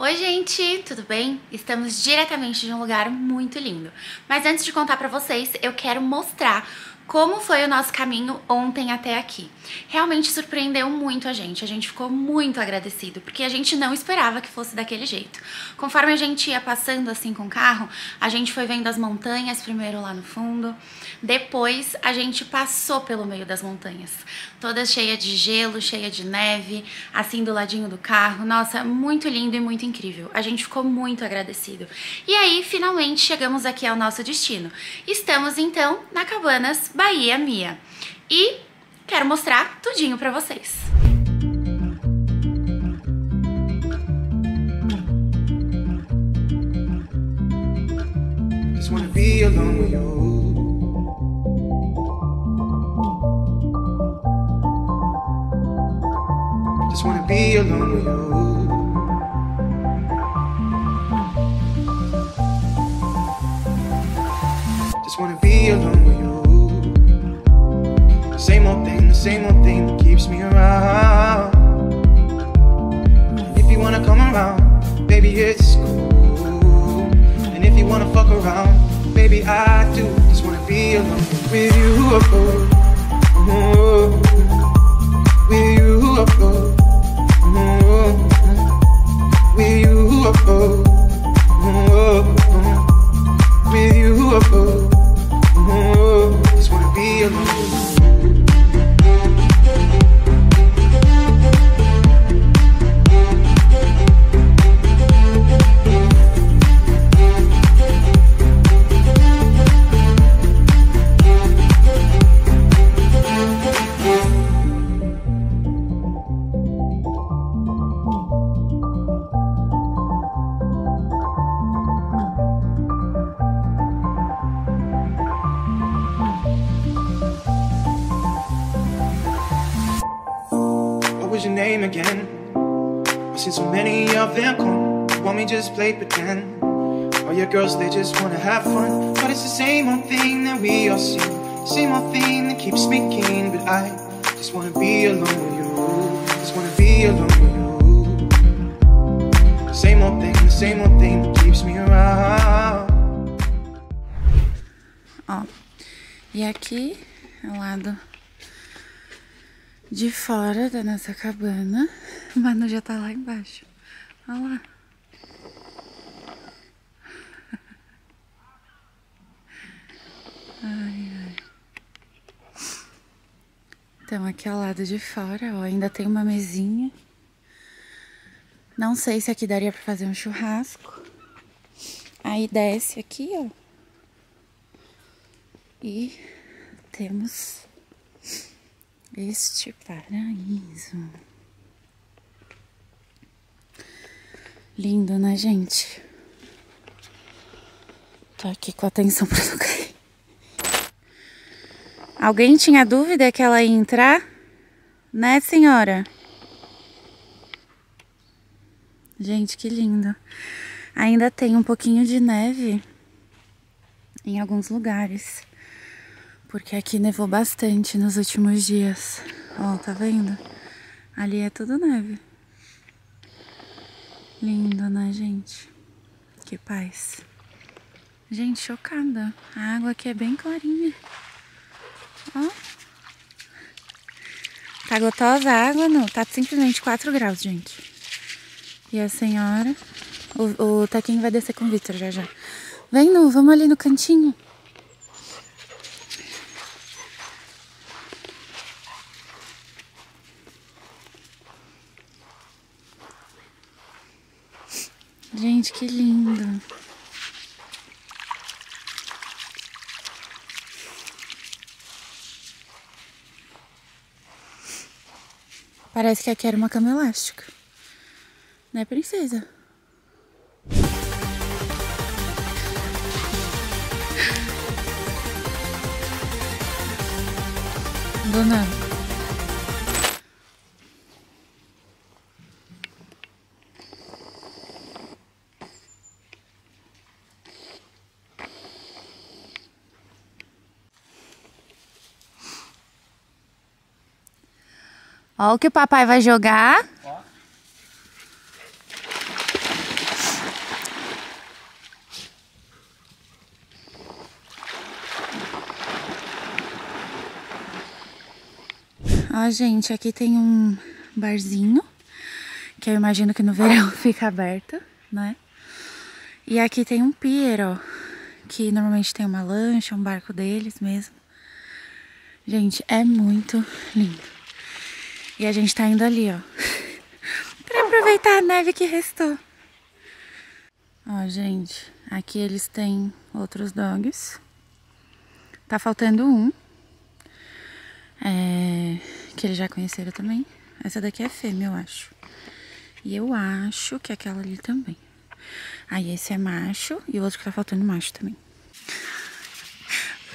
Oi, gente, tudo bem? Estamos diretamente de um lugar muito lindo. Mas antes de contar pra vocês, eu quero mostrar como foi o nosso caminho ontem até aqui. Realmente surpreendeu muito a gente, a gente ficou muito agradecido, porque a gente não esperava que fosse daquele jeito. Conforme a gente ia passando assim com o carro, a gente foi vendo as montanhas primeiro lá no fundo, depois a gente passou pelo meio das montanhas, toda cheia de gelo, cheia de neve, assim do ladinho do carro. Nossa, muito lindo e muito incrível. A gente ficou muito agradecido. E aí, finalmente chegamos aqui ao nosso destino. Estamos então na Cabanas Bahia Mia. E quero mostrar tudinho pra vocês. Just wanna be alone with you. Just wanna be alone with you. Same old thing, the same old thing that keeps me around. If you wanna come around, baby, it's cool. And if you wanna fuck around, baby, I do. Just wanna be alone with you. I just wanna be alone with you. Just wanna be alone with you. Same old thing, the same old thing that keeps me around. Ó, e aqui é o lado de fora da nossa cabana. O Manu já tá lá embaixo. Olha lá. Ai, ai. Então, aqui ao lado de fora, ó, ainda tem uma mesinha. Não sei se aqui daria pra fazer um churrasco. Aí desce aqui, ó. E temos este paraíso. Lindo, né, gente? Tô aqui com atenção pra não cair. Alguém tinha dúvida que ela ia entrar? Né, senhora? Gente, que lindo. Ainda tem um pouquinho de neve em alguns lugares. Porque aqui nevou bastante nos últimos dias. Ó, tá vendo? Ali é tudo neve. Lindo, né, gente? Que paz. Gente, chocada. A água aqui é bem clarinha. Ó. Tá gotosa a água? Não, tá simplesmente 4 graus, gente. E a senhora... O, o Taquinho vai descer com o Victor já já. Vem, Nu, vamos ali no cantinho. Gente, que lindo. Parece que aqui era uma cama elástica. Né, princesa? Do Olha o que o papai vai jogar. Ó. Ó, gente, aqui tem um barzinho, que eu imagino que no verão fica aberto, né? E aqui tem um pier, ó, que normalmente tem uma lancha, um barco deles mesmo. Gente, é muito lindo. E a gente tá indo ali, ó, pra aproveitar a neve que restou. Ó, gente, aqui eles têm outros dogs. Tá faltando um. É, que eles já conheceram também. Essa daqui é fêmea, eu acho. E eu acho que aquela ali também. Aí esse é macho e o outro que tá faltando macho também.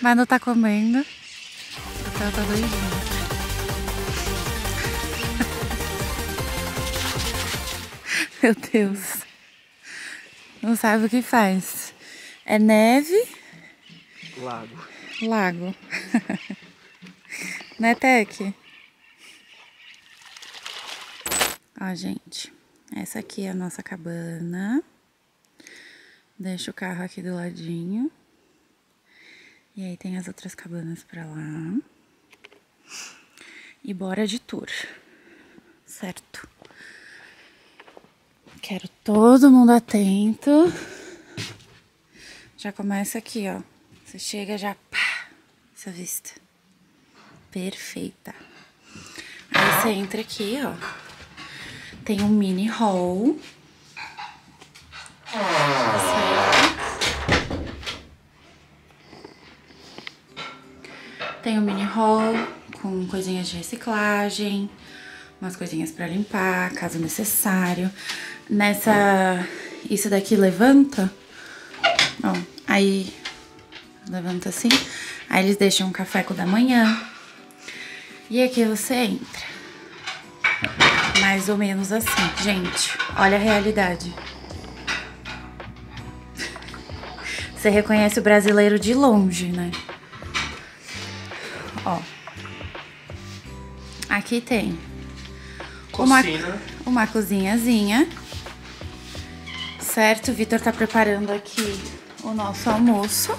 Manu tá comendo. Ela tá doidinha. Meu Deus. Não sabe o que faz. É neve. Lago. Lago. né, Tec? Ó, gente. Essa aqui é a nossa cabana. Deixa o carro aqui do ladinho. E aí tem as outras cabanas pra lá. E bora de tour. Certo? Quero todo mundo atento. Já começa aqui, ó. Você chega já, pá, essa vista. Perfeita. Aí você entra aqui, ó. Tem um mini hall. Tem um mini hall com coisinhas de reciclagem, umas coisinhas para limpar, caso necessário. Nessa, isso daqui levanta, ó, aí levanta assim, aí eles deixam um café com da manhã. E aqui você entra. Mais ou menos assim, gente. Olha a realidade. Você reconhece o brasileiro de longe, né? Ó. Aqui tem uma, uma cozinhazinha. Certo? O Vitor tá preparando aqui o nosso almoço.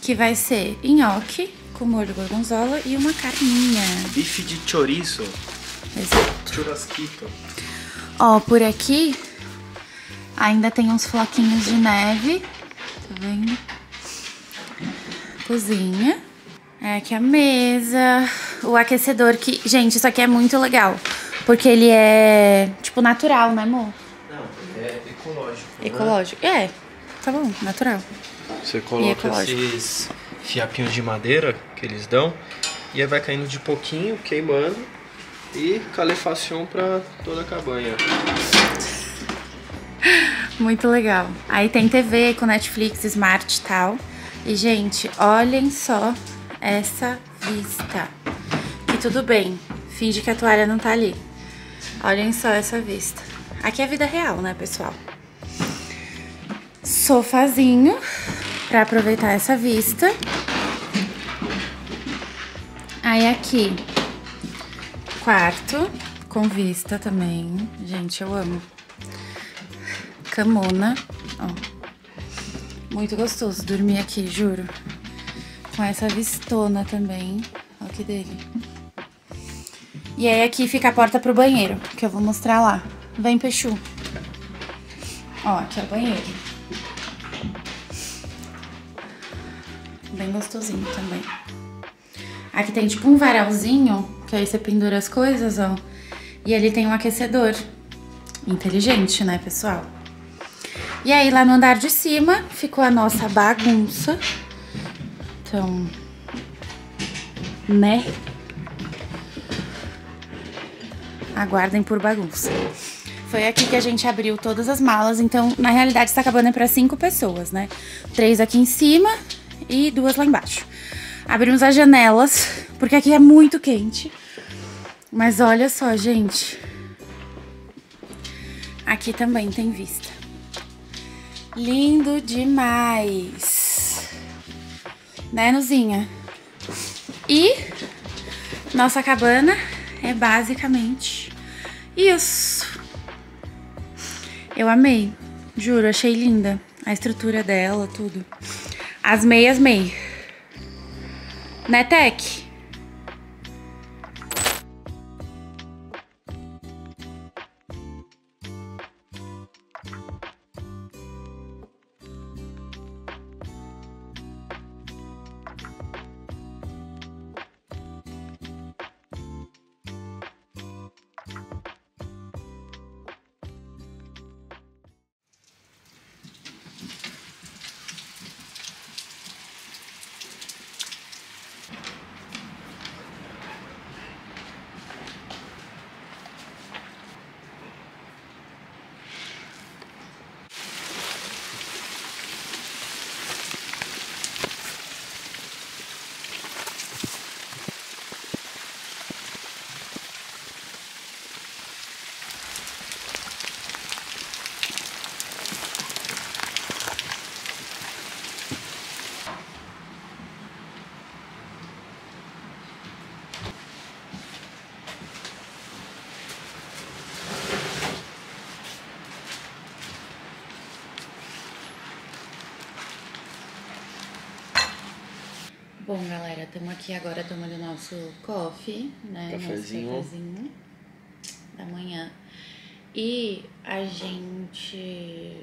Que vai ser nhoque com molho gorgonzola e uma carninha. Bife de chouriço. Exato. Churrasquito. Ó, por aqui ainda tem uns floquinhos de neve. Tá vendo? Cozinha. É aqui a mesa. O aquecedor que... Gente, isso aqui é muito legal. Porque ele é, tipo, natural, né, amor? É ecológico. né? Ecológico. É, tá bom, natural. Você coloca ecológico. esses fiapinhos de madeira que eles dão e aí vai caindo de pouquinho, queimando e calefação pra toda a cabanha. Muito legal. Aí tem TV com Netflix, Smart e tal. E, gente, olhem só essa vista. Que tudo bem, finge que a toalha não tá ali. Olhem só essa vista. Aqui é vida real, né, pessoal? Sofazinho pra aproveitar essa vista. Aí aqui, quarto com vista também. Gente, eu amo. Camona, ó. Muito gostoso dormir aqui, juro. Com essa vistona também. Ó que dele. E aí aqui fica a porta pro banheiro, que eu vou mostrar lá. Vem, Peixu. Ó, aqui é o banheiro. Bem gostosinho também. Aqui tem tipo um varalzinho, que aí você pendura as coisas, ó. E ali tem um aquecedor. Inteligente, né, pessoal? E aí lá no andar de cima ficou a nossa bagunça. Então, né? Aguardem por bagunça. Foi aqui que a gente abriu todas as malas, então na realidade essa cabana é para cinco pessoas, né? Três aqui em cima e duas lá embaixo. Abrimos as janelas, porque aqui é muito quente. Mas olha só, gente. Aqui também tem vista. Lindo demais. Né, Nuzinha? E nossa cabana é basicamente isso. Eu amei. Juro, achei linda. A estrutura dela, tudo. As meias, mei. Né, Tec? Bom, galera, estamos aqui agora tomando nosso coffee, né? Cafezinho. Nosso cafezinho da manhã. E a gente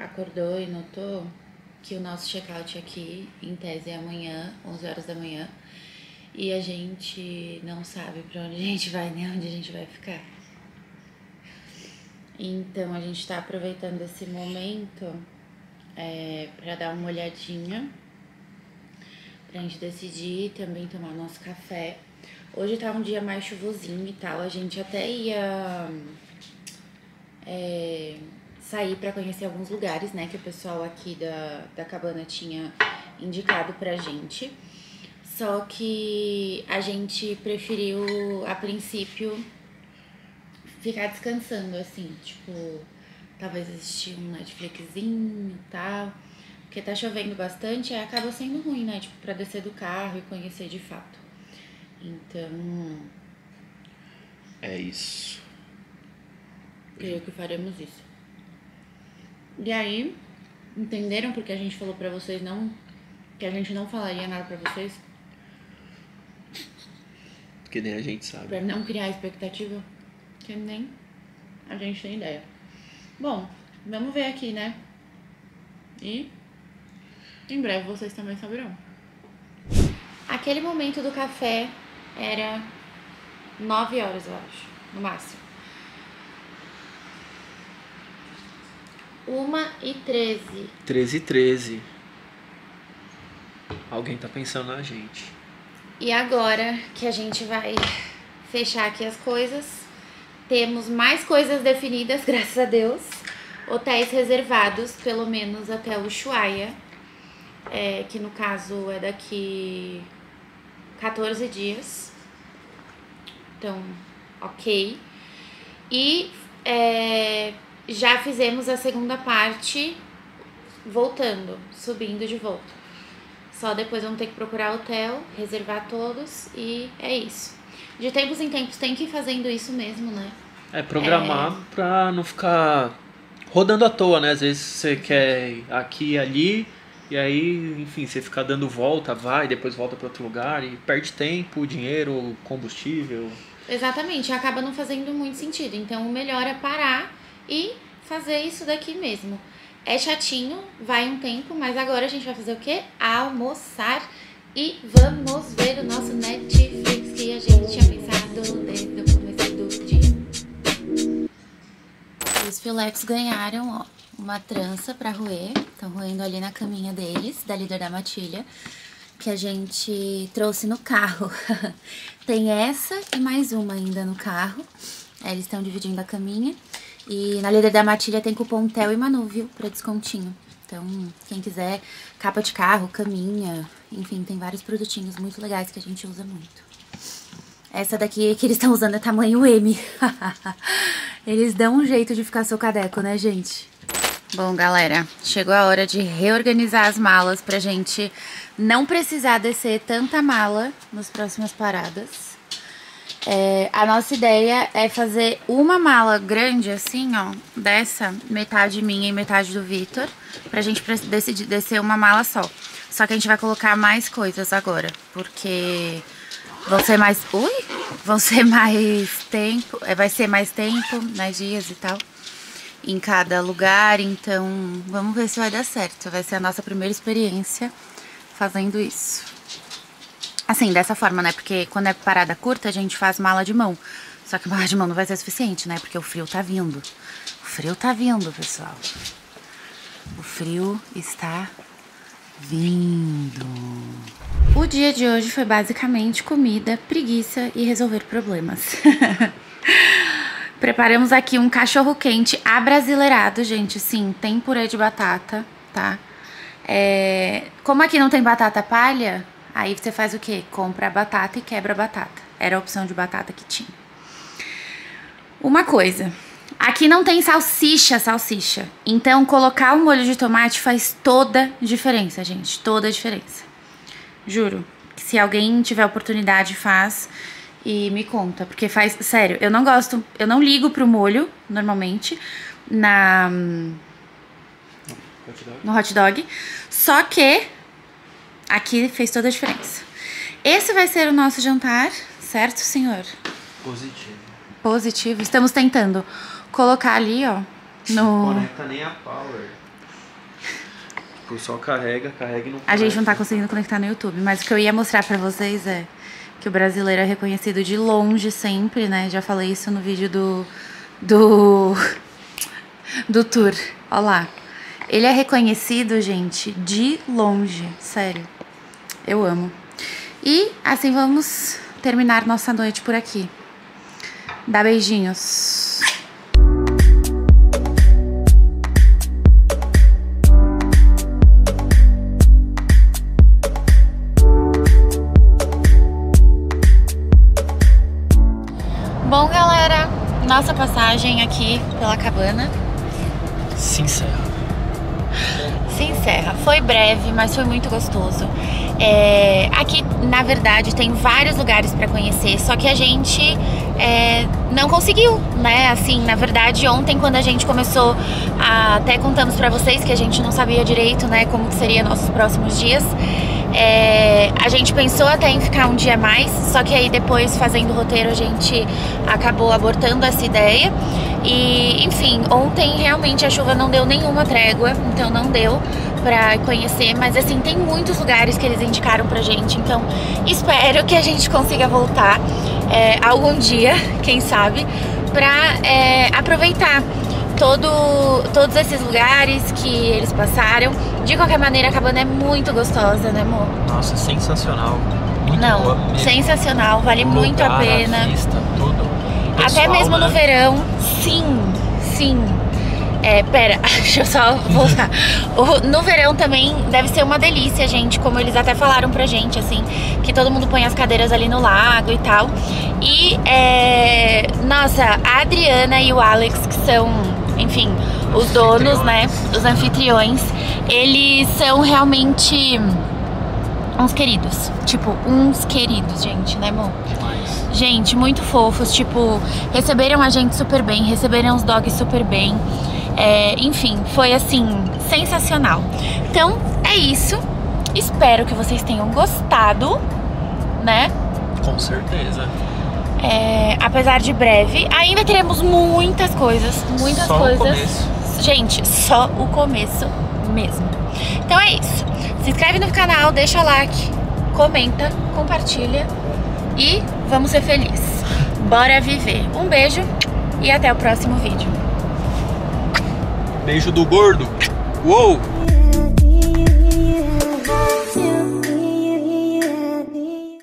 acordou e notou que o nosso check-out aqui, em tese, é amanhã, 11 horas da manhã. E a gente não sabe pra onde a gente vai nem onde a gente vai ficar. Então a gente tá aproveitando esse momento é, para dar uma olhadinha, pra gente decidir também tomar nosso café. Hoje tá um dia mais chuvosinho e tal, a gente até ia é, sair para conhecer alguns lugares, né, que o pessoal aqui da, da cabana tinha indicado pra gente. Só que a gente preferiu, a princípio, ficar descansando, assim, tipo, talvez assistir um Netflixinho e tal. Porque tá chovendo bastante, aí acaba sendo ruim, né? Tipo, pra descer do carro e conhecer de fato. Então, É isso. creio que faremos isso. E aí, entenderam porque a gente falou pra vocês não. Que a gente não falaria nada pra vocês? Que nem a gente sabe. Pra não criar expectativa? Que nem a gente tem ideia. Bom, vamos ver aqui, né? E em breve vocês também saberão. Aquele momento do café era 9 horas, eu acho, no máximo. Uma e 13. 13 e 13. Alguém tá pensando na gente. E agora que a gente vai fechar aqui as coisas, temos mais coisas definidas, graças a Deus. Hotéis reservados, pelo menos até o Ushuaia, é, que no caso é daqui 14 dias. Então, ok. E é, já fizemos a segunda parte voltando, subindo de volta. Só depois vamos ter que procurar hotel, reservar todos e é isso. De tempos em tempos tem que ir fazendo isso mesmo, né? É programar pra não ficar rodando à toa, né? Às vezes você quer ir aqui e ali, e aí, enfim, você fica dando volta, vai, depois volta pra outro lugar e perde tempo, dinheiro, combustível. Exatamente, acaba não fazendo muito sentido. Então o melhor é parar e fazer isso daqui mesmo. É chatinho, vai um tempo, mas agora a gente vai fazer o quê? Almoçar e vamos ver o nosso Netflix que a gente tinha pensado desde o começo do dia. Os filex ganharam ó, uma trança pra roer. Estão roendo ali na caminha deles, da líder da matilha, que a gente trouxe no carro. Tem essa e mais uma ainda no carro. Aí Eles estão dividindo a caminha. E na líder da matilha tem cupom TEL e Manu, viu? Pra descontinho. Então, quem quiser, capa de carro, caminha, enfim, tem vários produtinhos muito legais que a gente usa muito. Essa daqui que eles estão usando é tamanho M. eles dão um jeito de ficar socadeco, né, gente? Bom, galera, chegou a hora de reorganizar as malas pra gente não precisar descer tanta mala nas próximas paradas. É, a nossa ideia é fazer uma mala grande assim, ó, dessa, metade minha e metade do Vitor, pra gente decidir descer uma mala só. Só que a gente vai colocar mais coisas agora, porque vão ser mais, ui, vão ser mais tempo, é, vai ser mais tempo, mais dias e tal, em cada lugar, então vamos ver se vai dar certo. Vai ser a nossa primeira experiência fazendo isso. Assim, dessa forma, né? Porque quando é parada curta, a gente faz mala de mão. Só que mala de mão não vai ser suficiente, né? Porque o frio tá vindo. O frio tá vindo, pessoal. O frio está vindo. O dia de hoje foi basicamente comida, preguiça e resolver problemas. Preparamos aqui um cachorro quente abrasileirado, gente. Sim, tem purê de batata, tá? É, Como aqui não tem batata palha, aí você faz o quê? Compra a batata e quebra a batata. Era a opção de batata que tinha. Uma coisa, aqui não tem salsicha, salsicha. Então colocar o molho de tomate faz toda diferença, gente, toda diferença. Juro. Se alguém tiver oportunidade, faz e me conta, porque faz, sério, eu não gosto, eu não ligo pro molho normalmente na no hot dog. Só que aqui fez toda a diferença. Esse vai ser o nosso jantar, certo, senhor? Positivo. Positivo. Estamos tentando colocar ali, ó, no... Não conecta nem a power. Tipo, só carrega, carrega e não A gente não tá conseguindo conectar no YouTube, mas o que eu ia mostrar pra vocês é que o brasileiro é reconhecido de longe sempre, né? Já falei isso no vídeo do do do tour. Ó lá. Ele é reconhecido, gente, de longe, sério. Eu amo. E assim vamos terminar nossa noite por aqui. Dá beijinhos. Bom, galera, nossa passagem aqui pela cabana Sincero. se encerra. Foi breve, mas foi muito gostoso. É, aqui, na verdade, tem vários lugares para conhecer, só que a gente é, não conseguiu, né? Assim, na verdade, ontem quando a gente começou, a, até contamos para vocês que a gente não sabia direito, né, como que seria nossos próximos dias. É, a gente pensou até em ficar um dia mais, só que aí depois, fazendo o roteiro, a gente acabou abortando essa ideia. E, enfim, ontem realmente a chuva não deu nenhuma trégua, então não deu pra conhecer, mas assim, tem muitos lugares que eles indicaram pra gente, então espero que a gente consiga voltar é, algum dia, quem sabe, pra é, aproveitar todo, todos esses lugares que eles passaram. De qualquer maneira, a cabana é muito gostosa, né, amor? Nossa, sensacional. Muito Não, boa mesmo. sensacional, vale O muito a lugar, pena. vista, tudo. O Até pessoal, mesmo no né? verão, sim, sim. É, pera, deixa eu só voltar. No verão também deve ser uma delícia, gente, como eles até falaram pra gente, assim, que todo mundo põe as cadeiras ali no lago e tal. E, é, nossa, a Adriana e o Alex, que são, enfim, os donos, né, os anfitriões, eles são realmente uns queridos. Tipo, uns queridos, gente, né, amor? Demais. Gente, muito fofos, tipo, receberam a gente super bem, receberam os dogs super bem. É, enfim, foi assim, sensacional. Então, é isso. Espero que vocês tenham gostado, né? Com certeza. É, apesar de breve, ainda teremos muitas coisas, muitas Só o coisas. começo. Gente, só o começo mesmo. Então é isso. Se inscreve no canal, deixa like, comenta, compartilha e vamos ser felizes. Bora viver. Um beijo e até o próximo vídeo. Beijo do gordo. Uou!